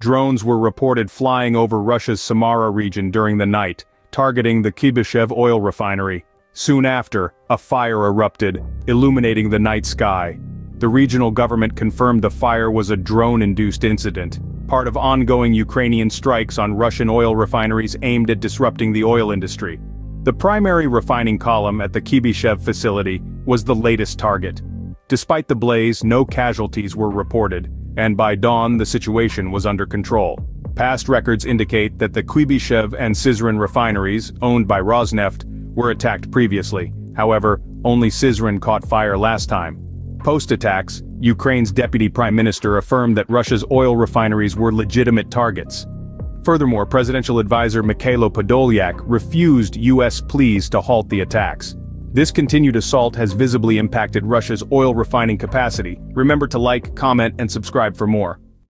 drones were reported flying over Russia's Samara region during the night, targeting the Kuibyshev oil refinery. Soon after, a fire erupted, illuminating the night sky. The regional government confirmed the fire was a drone-induced incident, part of ongoing Ukrainian strikes on Russian oil refineries aimed at disrupting the oil industry. The primary refining column at the Kuibyshev facility was the latest target. Despite the blaze, no casualties were reported, and by dawn the situation was under control. Past records indicate that the Kuibyshev and Syzran refineries, owned by Rosneft, were attacked previously, however, only Syzran caught fire last time. Post-attacks, Ukraine's deputy prime minister affirmed that Russia's oil refineries were legitimate targets. Furthermore, presidential advisor Mikhailo Podolyak refused U.S. pleas to halt the attacks. This continued assault has visibly impacted Russia's oil refining capacity. Remember to like, comment, and subscribe for more.